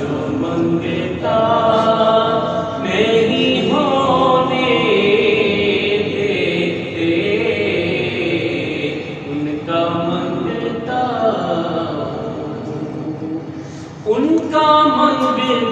जो मंगता नहीं होने देते। उनका मंगता उनका मंगता।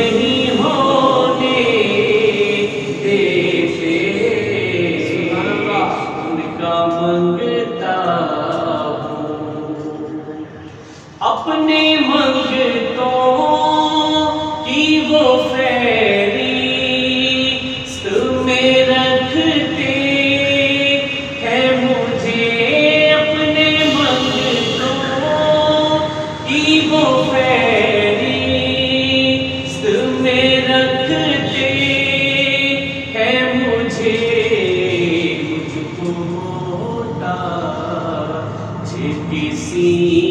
अपने मंगतों की वो फेरी में रखते हैं मुझे अपने मंगतों की वो फेरी में रखते हैं मुझे मुझको जे किसी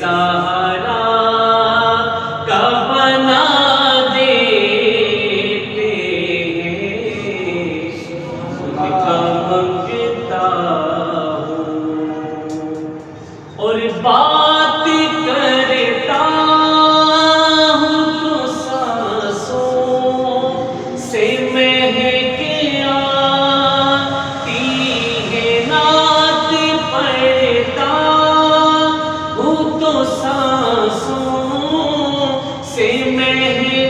सा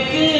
Thank you.